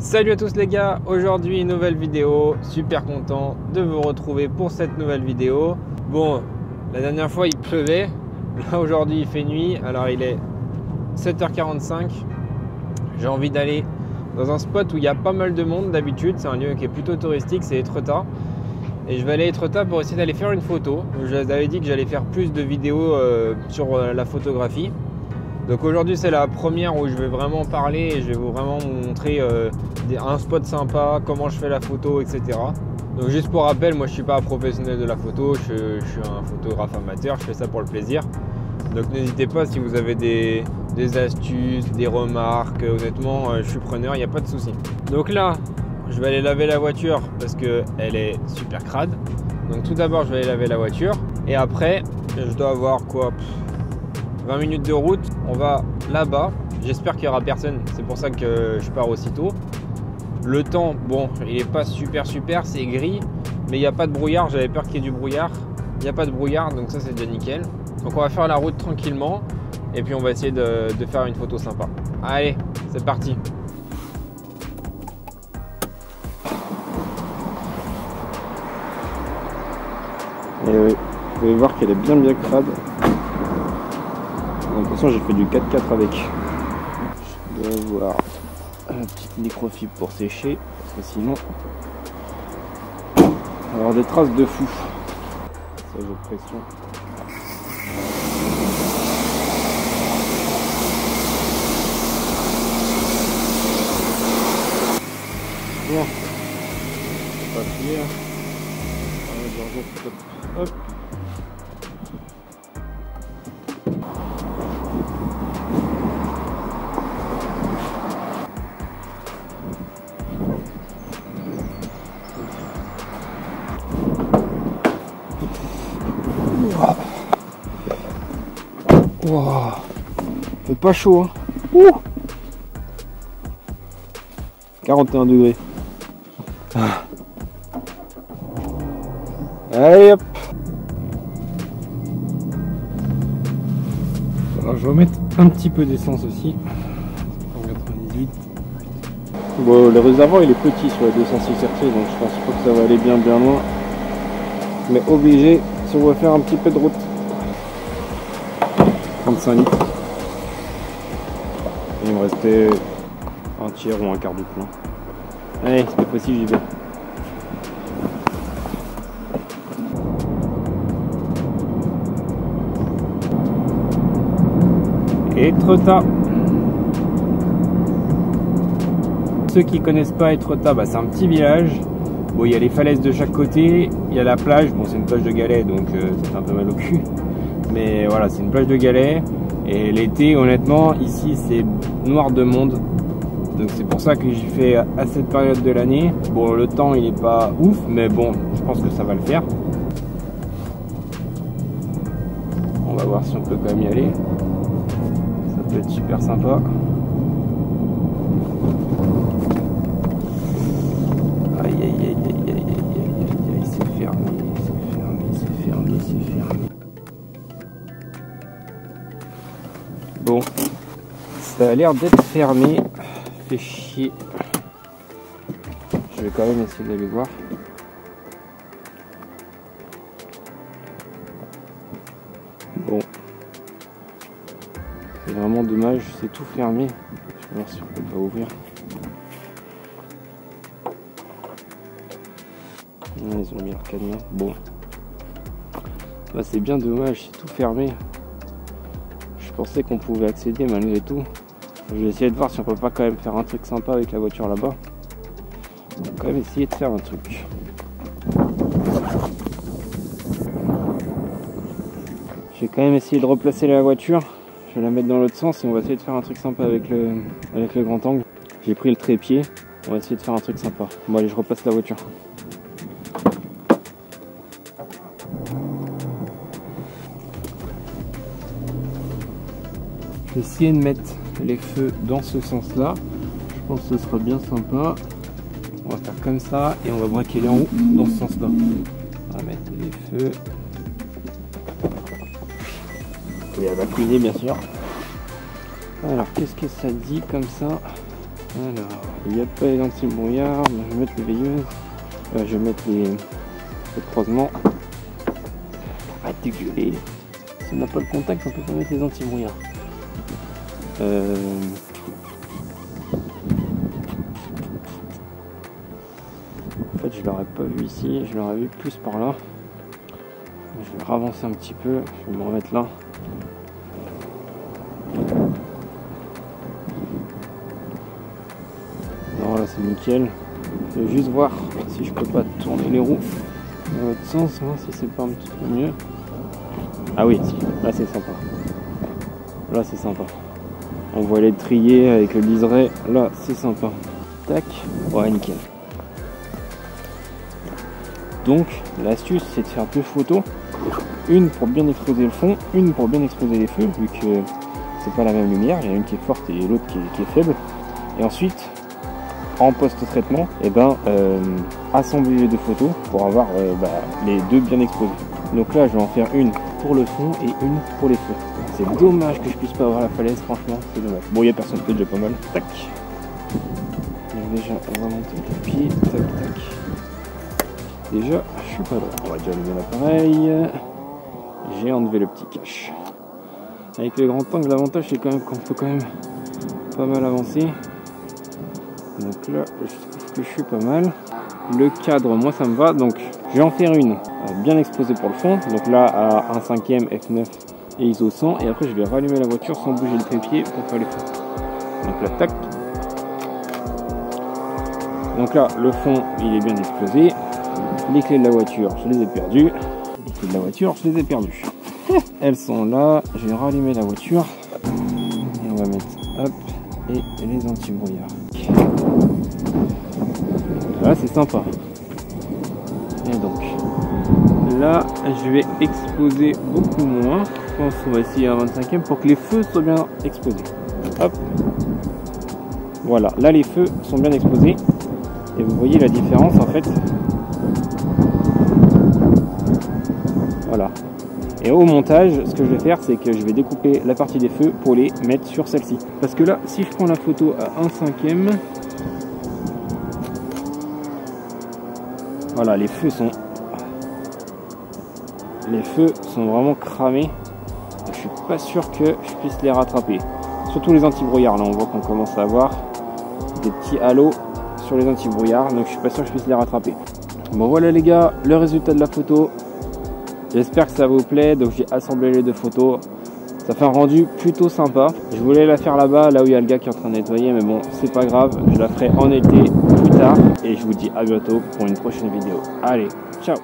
Salut à tous les gars, aujourd'hui nouvelle vidéo, super content de vous retrouver pour cette nouvelle vidéo. Bon, la dernière fois il pleuvait, là aujourd'hui il fait nuit, alors il est 7h45. J'ai envie d'aller dans un spot où il y a pas mal de monde d'habitude, c'est un lieu qui est plutôt touristique, c'est Etretat. Et je vais aller à Etretat pour essayer d'aller faire une photo. Je vous avais dit que j'allais faire plus de vidéos euh, sur euh, la photographie. Donc aujourd'hui c'est la première où je vais vraiment parler et je vais vous vraiment montrer euh, un spot sympa, comment je fais la photo, etc. Donc juste pour rappel, moi je suis pas un professionnel de la photo, je, suis un photographe amateur, je fais ça pour le plaisir. Donc n'hésitez pas si vous avez des, astuces, des remarques, honnêtement euh, je suis preneur, il n'y a pas de souci. Donc là, je vais aller laver la voiture parce qu'elle est super crade. Donc tout d'abord je vais aller laver la voiture et après je dois avoir quoi? 20 minutes de route, on va là-bas. J'espère qu'il n'y aura personne, c'est pour ça que je pars aussitôt. Le temps, bon, il n'est pas super super, c'est gris, mais il n'y a pas de brouillard. J'avais peur qu'il y ait du brouillard. Il n'y a pas de brouillard, donc ça c'est déjà nickel. Donc on va faire la route tranquillement et puis on va essayer de, de faire une photo sympa. Allez, c'est parti. Et oui, vous pouvez voir qu'elle est bien bien crade j'ai fait du 4x4 avec. Je dois avoir un petit microfibre pour sécher, parce que sinon, avoir des traces de fou. Ça, j'ai pression. Bon, appuyer. Hop. Wow. Fait pas chaud. Hein. Ouh 41 degrés. Ah. Allez hop Alors je vais mettre un petit peu d'essence aussi. 98. Bon le réservoir il est petit sur la 206 RC donc je pense pas que ça va aller bien bien loin. Mais obligé si on va faire un petit peu de route. 35 litres. il me restait un tiers ou un quart de plein. Allez, c'est possible, j'y vais. Etretat. Ceux qui connaissent pas Etretat, bah, c'est un petit village. Bon, il y a les falaises de chaque côté, il y a la plage. Bon, c'est une plage de galets, donc euh, ça fait un peu mal au cul. Mais voilà, c'est une plage de galets. Et l'été, honnêtement, ici, c'est noir de monde. Donc c'est pour ça que j'y fais à cette période de l'année. Bon, le temps, il n'est pas ouf, mais bon, je pense que ça va le faire. On va voir si on peut quand même y aller. Ça peut être super sympa. Ça a l'air d'être fermé. Fait chier. Je vais quand même essayer d'aller voir. Bon. C'est vraiment dommage, c'est tout fermé. Je vais voir si on peut pas ouvrir. ils ont mis leur camion. Bon. Bah, c'est bien dommage, c'est tout fermé pensais qu'on pouvait accéder malgré tout. Je vais essayer de voir si on peut pas quand même faire un truc sympa avec la voiture là-bas. On va quand même essayer de faire un truc. Je vais quand même essayer de replacer la voiture. Je vais la mettre dans l'autre sens et on va essayer de faire un truc sympa avec le, avec le grand angle. J'ai pris le trépied. On va essayer de faire un truc sympa. Bon allez, je repasse la voiture. essayer de mettre les feux dans ce sens là je pense que ce sera bien sympa. On va faire comme ça et on va braquer les en haut dans ce sens là on va mettre les feux. Et elle va couiner bien sûr. Alors qu'est ce que ça dit comme ça? Alors, il n'y a pas les anti-brouillards, je vais mettre les veilleuses, euh, je vais mettre les, les croisements. Arrête de gueuler. Si on n'a pas le contact, on peut pas mettre les anti-brouillards. Euh... En fait, je l'aurais pas vu ici, je l'aurais vu plus par là. Je vais ravancer un petit peu, je vais me remettre là. Non, là c'est nickel. Je vais juste voir si je peux pas tourner les roues dans l'autre sens, voir si c'est pas un petit peu mieux. Ah oui, là c'est sympa. Là c'est sympa. On voit les trier avec le liseré. Là c'est sympa. Tac. Ouais, nickel. Donc l'astuce c'est de faire deux photos. Une pour bien exposer le fond, une pour bien exposer les feux, vu que c'est pas la même lumière. Il y a une qui est forte et l'autre qui, est- faible. Et ensuite, en post-traitement, et ben, euh, assembler les deux photos pour avoir euh, bah, les deux bien exposés. Donc là, je vais en faire une pour le fond et une pour les feux. C'est dommage que je puisse pas avoir la falaise, franchement, c'est dommage. Bon, il a personne, c'est déjà pas mal. Tac. Donc déjà, on va monter le pied. Tac, tac. Déjà, je suis pas loin. On va déjà allumer l'appareil. J'ai enlevé le petit cache. Avec le grand angle, l'avantage c'est quand même qu'on peut quand même pas mal avancer. Donc là, je trouve que je suis pas mal. Le cadre, moi ça me va. Donc je vais en faire une euh, bien exposée pour le fond. Donc là à 1 cinquième F9 et ISO 100. Et après je vais rallumer la voiture sans bouger le trépied pour faire les photos. Donc là, tac. Donc là, le fond il est bien exposé. Les clés de la voiture, je les ai perdues. Les clés de la voiture, je les ai perdues. Elles sont là. Je vais rallumer la voiture. Et on va mettre hop et les anti-brouillards. Là, c'est sympa. Et donc, là, je vais exposer beaucoup moins. Je pense qu'on va essayer à 25e pour que les feux soient bien exposés. Hop. Voilà, là les feux sont bien exposés. Et vous voyez la différence en fait. Voilà. Et au montage, ce que je vais faire, c'est que je vais découper la partie des feux pour les mettre sur celle-ci. Parce que là, si je prends la photo à 1 cinquième, voilà, les feux sont, les feux sont vraiment cramés. Je suis pas sûr que je puisse les rattraper. Surtout les anti-brouillards. Là, on voit qu'on commence à avoir des petits halos sur les anti-brouillards. Donc, je suis pas sûr que je puisse les rattraper. Bon, voilà les gars, le résultat de la photo. J'espère que ça vous plaît. Donc j'ai assemblé les deux photos. Ça fait un rendu plutôt sympa. Je voulais la faire là-bas, là où il y a le gars qui est en train de nettoyer, mais bon, c'est pas grave. Je la ferai en été plus tard. Et je vous dis à bientôt pour une prochaine vidéo. Allez, ciao